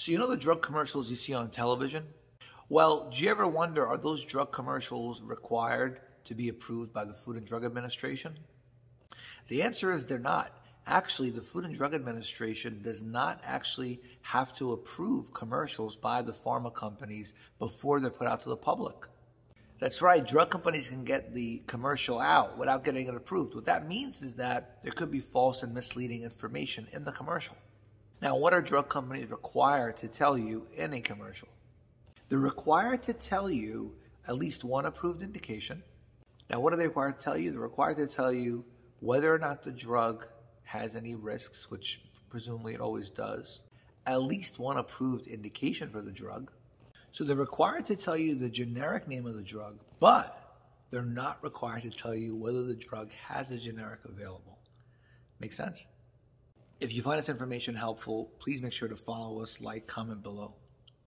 So, you know the drug commercials you see on television? Well, do you ever wonder are those drug commercials required to be approved by the Food and Drug Administration? The answer is they're not. Actually, the Food and Drug Administration does not actually have to approve commercials by the pharma companies before they're put out to the public. That's right, drug companies can get the commercial out without getting it approved. What that means is that there could be false and misleading information in the commercial. Now, what are drug companies required to tell you in a commercial? They're required to tell you at least one approved indication. Now, what are they required to tell you? They're required to tell you whether or not the drug has any risks, which presumably it always does, at least one approved indication for the drug. So they're required to tell you the generic name of the drug, but they're not required to tell you whether the drug has a generic available. Make sense? If you find this information helpful, please make sure to follow us, like, comment below.